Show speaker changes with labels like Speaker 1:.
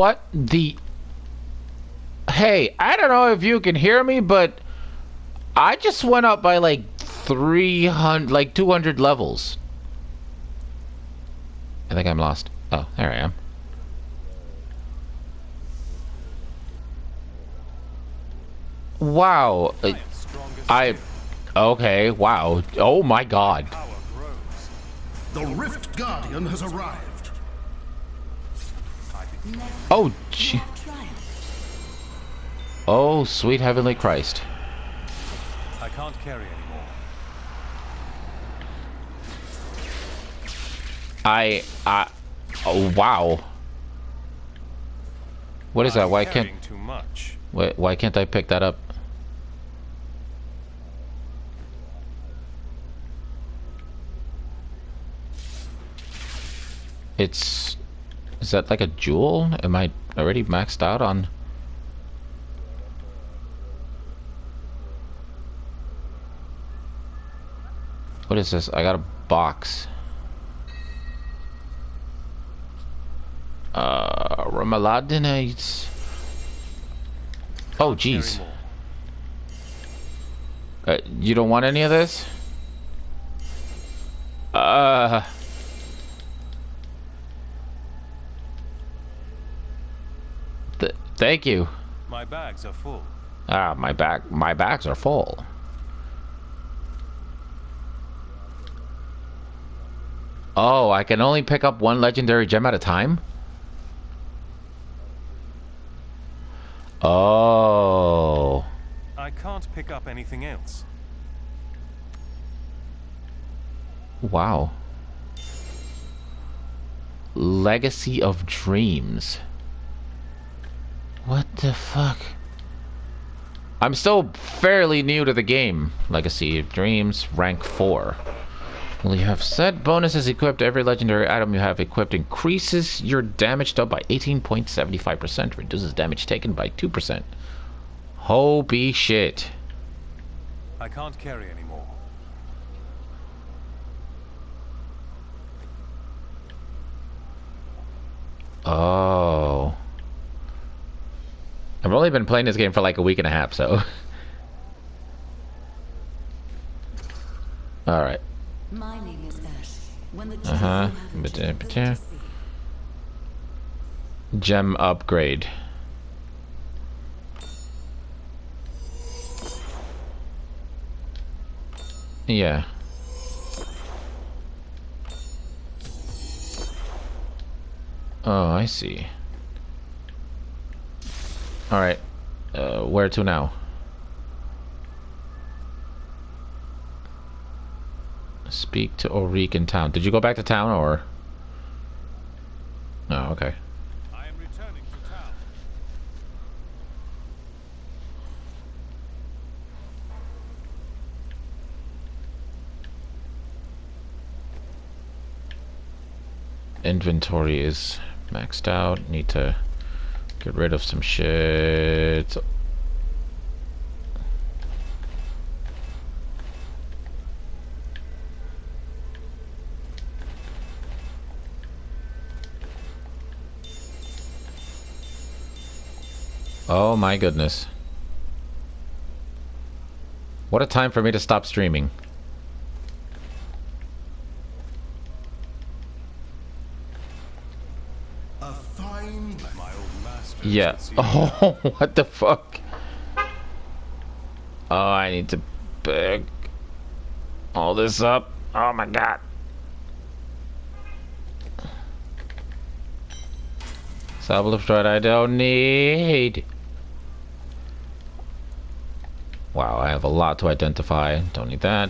Speaker 1: What the... Hey, I don't know if you can hear me, but I just went up by like 300, like 200 levels. I think I'm lost. Oh, there I am. Wow. Uh, I... Okay, wow. Oh my god.
Speaker 2: The Rift Guardian has arrived.
Speaker 1: Oh, gee. Oh, sweet heavenly Christ.
Speaker 3: I can't carry anymore.
Speaker 1: I, I, oh wow. What is that? Why can't,
Speaker 3: carrying too much?
Speaker 1: why, why can't I pick that up? It's, is that like a jewel? Am I already maxed out on? What is this? I got a box. Uh, Ramaladinites. Oh, jeez. Uh, you don't want any of this? Uh. Thank you.
Speaker 3: My bags are full.
Speaker 1: Ah, my bag, my bags are full. Oh, I can only pick up one legendary gem at a time? Oh.
Speaker 3: I can't pick up anything else.
Speaker 1: Wow. Legacy of Dreams. What the fuck? I'm still fairly new to the game. Legacy of Dreams, rank 4. Well, you have set bonuses equipped. Every legendary item you have equipped increases your damage dealt by 18.75%. Reduces damage taken by 2%. Holy shit.
Speaker 3: I can't carry anymore.
Speaker 1: Oh. I've only been playing this game for like a week and a half, so. Alright.
Speaker 4: My name is Ash. When the
Speaker 1: Uh-huh. But, uh, but,
Speaker 4: to
Speaker 1: uh,
Speaker 4: see.
Speaker 1: Gem upgrade. Yeah. Oh, I see. Alright. Uh, where to now? Speak to Orek in town. Did you go back to town or? Oh, okay.
Speaker 3: I am returning to town.
Speaker 1: inventory is maxed out. Need to get rid of some shit. Oh my goodness. What a time for me to stop streaming. Yeah. Oh, what the fuck? Oh, I need to pick all this up. Oh my god. Sublift right I don't need. Wow, I have a lot to identify. Don't need that.